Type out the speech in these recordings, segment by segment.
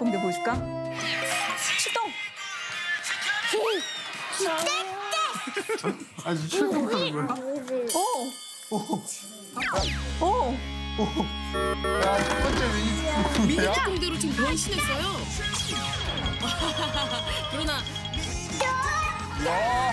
공개 보여줄까? 출동! 아니 출동하는 거야? 오! 오! 야, 첫 번째 미니 미니 특공대로 지금 변신했어요. 그러나 야. 야.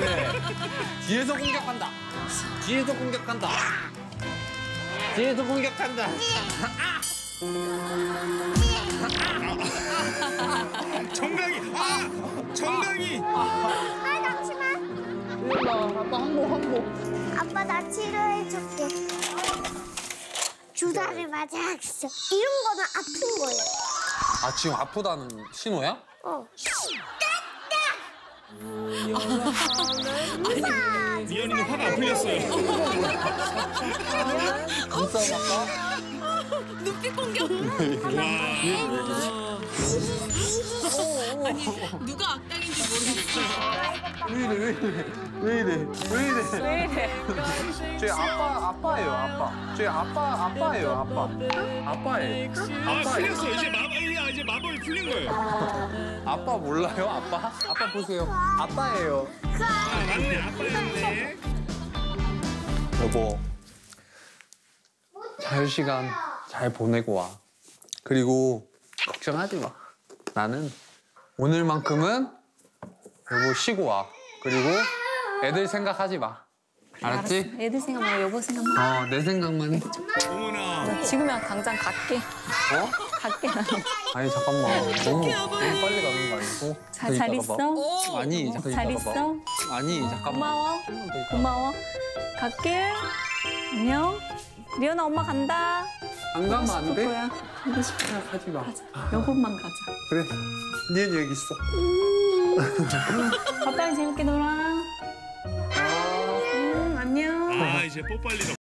네. 뒤에서 공격한다. 뒤에서 공격한다. 뒤에서 공격한다. 정강이. 아, 정강이. 아, 낙치마! 아빠 항복 항복. 아빠 나 치료해줄게. 주사를 맞아야겠어. 이런 거는 아픈 거예요. 아 지금 아프다는 신호야? 어. 미연이는 화가 안 풀렸어요. 눈싸움 할까? 눈빛 공격. 아니 누가 모르겠어요. 왜 이래 왜 이래? 왜 이래? 왜 이래? 왜 이래? 제 아빠 아빠예요 아빠. 제 아빠 아빠예요 아빠. 아빠예요. 아, 풀렸어. 이제 마법, 아, 이제 마법이 풀린 거예요. 아빠 몰라요 아빠? 아빠 보세요. 아빠예요. 아, 맞네. 아빠였네. 여보 자유시간 잘 보내고 와. 그리고 걱정하지 마. 나는 오늘만큼은 여보 쉬고 와 그리고 애들 생각하지 마 알았지? 애들 생각만, 여보 생각만. 어 내 생각만 해 어머나. 나 지금이야 당장 갈게. 어? 갈게 나는. 아니 잠깐만 너무, 너무 빨리 가는 거 아니고 잘, 더잘 있어? 봐. 아니 더 잘. 있어? 아니 잠깐만 고마워. 고마워. 갈게. 안녕. 리연아 엄마 간다. 안 가면 안 돼? 거야. 하고 싶어. 하지 마 여보만 가자. 그래 니은 여기 있어 아빠랑 재밌게 놀아. 음, 안녕. 아, 이제 뽀빨리다.